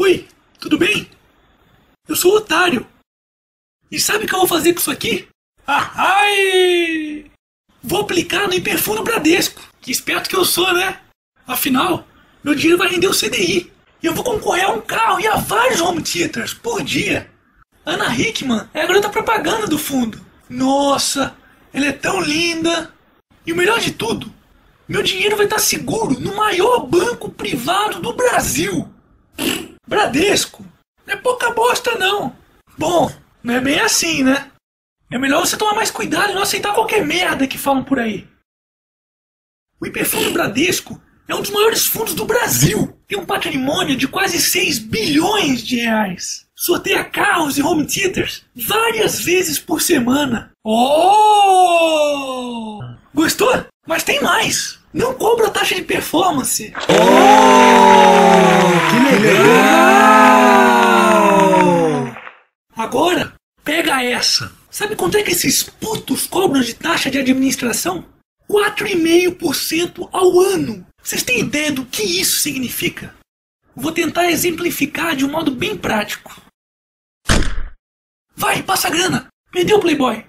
Oi, tudo bem? Eu sou o otário. E sabe o que eu vou fazer com isso aqui? Ah, ai! Vou aplicar no Hiperfundo Bradesco. Que esperto que eu sou, né? Afinal, meu dinheiro vai render o CDI. E eu vou concorrer a um carro e a vários home theaters por dia. Ana Hickman é a garota propaganda do fundo. Nossa, ela é tão linda. E o melhor de tudo, meu dinheiro vai estar seguro no maior banco privado do Brasil. Bradesco. Não é pouca bosta, não. Bom, não é bem assim, né? É melhor você tomar mais cuidado e não aceitar qualquer merda que falam por aí. O Hiperfundo Bradesco é um dos maiores fundos do Brasil. Tem um patrimônio de quase 6 bilhões de reais. Sorteia carros e home theaters várias vezes por semana. Oh! Gostou? Mas tem mais. Não cobra taxa de performance. Oh, que legal! Agora, pega essa. Sabe quanto é que esses putos cobram de taxa de administração? 4,5% ao ano. Vocês têm ideia do que isso significa? Vou tentar exemplificar de um modo bem prático. Vai, passa a grana! Perdeu o Playboy!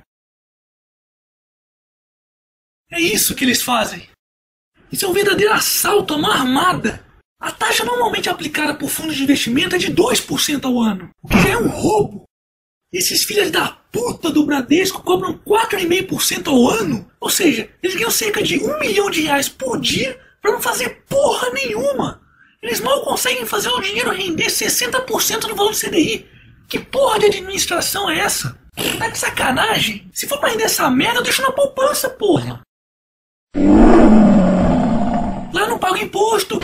É isso que eles fazem. Isso é um verdadeiro assalto a uma armada. A taxa normalmente aplicada por fundos de investimento é de 2% ao ano, o que é um roubo. Esses filhos da puta do Bradesco cobram 4,5% ao ano. Ou seja, eles ganham cerca de 1 milhão de reais por dia para não fazer porra nenhuma. Eles mal conseguem fazer o dinheiro render 60% do valor do CDI. Que porra de administração é essa? Tá de sacanagem? Se for pra render essa merda, deixa na poupança, porra. Lá não paga imposto.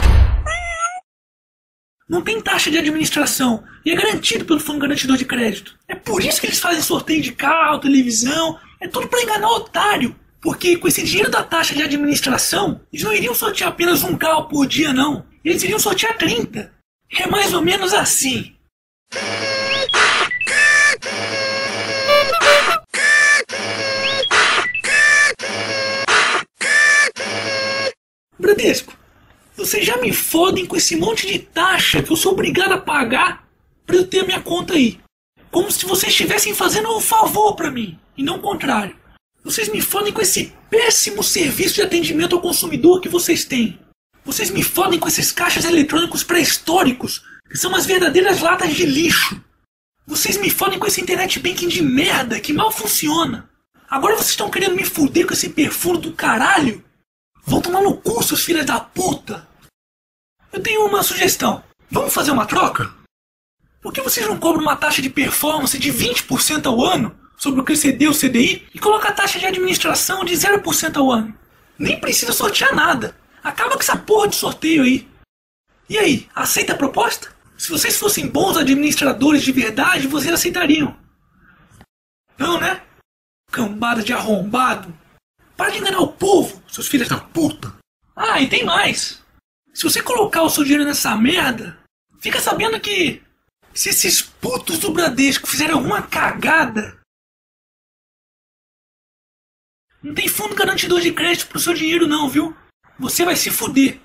Não tem taxa de administração e é garantido pelo Fundo Garantidor de Crédito. É por isso que eles fazem sorteio de carro, televisão. É tudo para enganar o otário. Porque com esse dinheiro da taxa de administração, eles não iriam sortear apenas um carro por dia, não. Eles iriam sortear 30. É mais ou menos assim. Bradesco, vocês já me fodem com esse monte de taxa que eu sou obrigado a pagar para eu ter a minha conta aí. Como se vocês estivessem fazendo um favor para mim, e não o contrário. Vocês me fodem com esse péssimo serviço de atendimento ao consumidor que vocês têm. Vocês me fodem com esses caixas eletrônicos pré-históricos, que são umas verdadeiras latas de lixo. Vocês me fodem com esse internet banking de merda que mal funciona. Agora vocês estão querendo me fuder com esse perfume do caralho? Vão tomar no cu, seus filhos da puta! Eu tenho uma sugestão. Vamos fazer uma troca? Por que vocês não cobram uma taxa de performance de 20% ao ano sobre o que exceder o CDI e coloca a taxa de administração de 0% ao ano? Nem precisa sortear nada. Acaba com essa porra de sorteio aí. E aí, aceita a proposta? Se vocês fossem bons administradores de verdade, vocês aceitariam. Não, né? Cambada de arrombado. Para de enganar o povo, seus filhos da puta. Ah, e tem mais. Se você colocar o seu dinheiro nessa merda, fica sabendo que se esses putos do Bradesco fizerem alguma cagada, não tem fundo garantidor de crédito pro seu dinheiro não, viu? Você vai se fuder.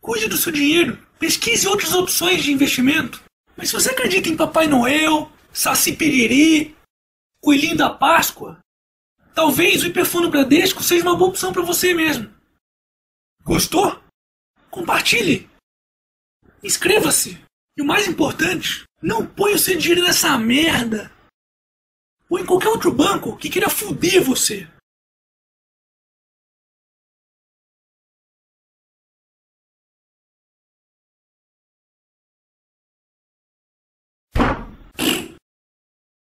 Cuide do seu dinheiro. Pesquise outras opções de investimento. Mas se você acredita em Papai Noel, Saci Pererê, Coelhinho da Páscoa, talvez o Hiperfundo Bradesco seja uma boa opção para você mesmo. Gostou? Compartilhe. Inscreva-se. E o mais importante, não ponha o seu dinheiro nessa merda. Ou em qualquer outro banco que queira fuder você.